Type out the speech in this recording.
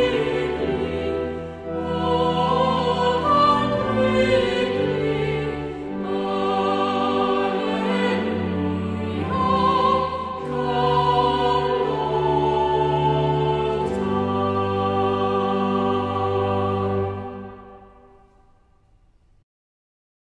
you.